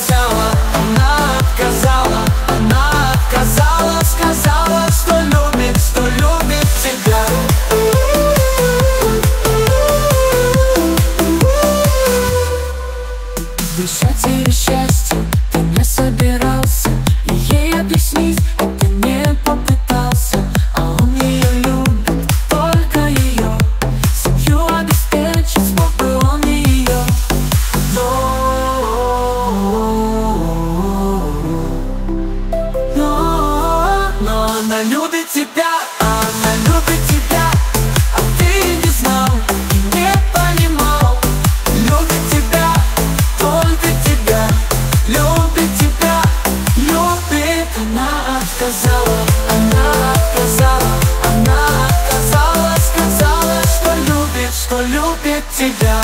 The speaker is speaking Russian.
взяла, она отказала, она отказала, сказала, что любит, что любит тебя. Дышать или счастье, ты не собирался. Она любит тебя, она любит тебя А ты не знал и не понимал. Любит тебя, только тебя Любит тебя, любит. Она отказала, она отказала Она отказала, сказала, что любит, что любит тебя.